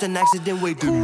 just an accident waiting. All